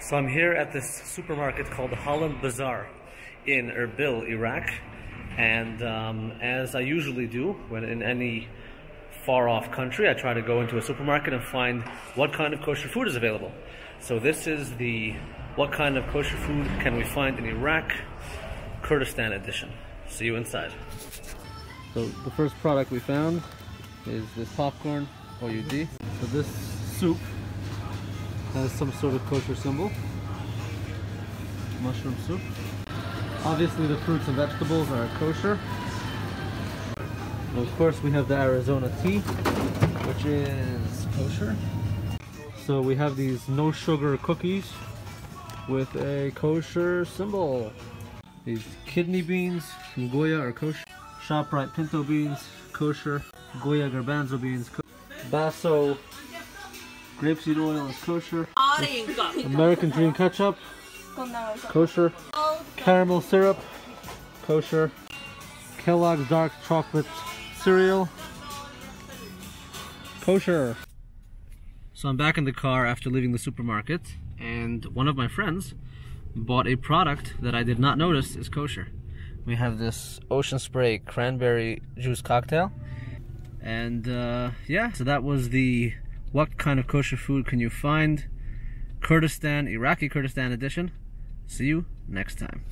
So I'm here at this supermarket called Holland Bazaar in Erbil, Iraq. And um, as I usually do when in any far off country, I try to go into a supermarket and find what kind of kosher food is available. So this is the what kind of kosher food can we find in Iraq Kurdistan edition. See you inside. So the first product we found is this popcorn OUD. So this soup has some sort of kosher symbol. Mushroom soup. Obviously the fruits and vegetables are kosher. And of course we have the Arizona tea, which is kosher. So we have these no sugar cookies with a kosher symbol. These kidney beans from Goya are kosher. ShopRite pinto beans, kosher. Goya garbanzo beans, kosher. Basso grapeseed oil is kosher. American Dream ketchup, kosher. Caramel syrup, kosher. Kellogg's dark chocolate cereal, kosher. So I'm back in the car after leaving the supermarket, and one of my friends bought a product that I did not notice is kosher. We have this Ocean Spray cranberry juice cocktail. And uh, yeah, so that was the what kind of kosher food can you find? Kurdistan, Iraqi Kurdistan edition. See you next time.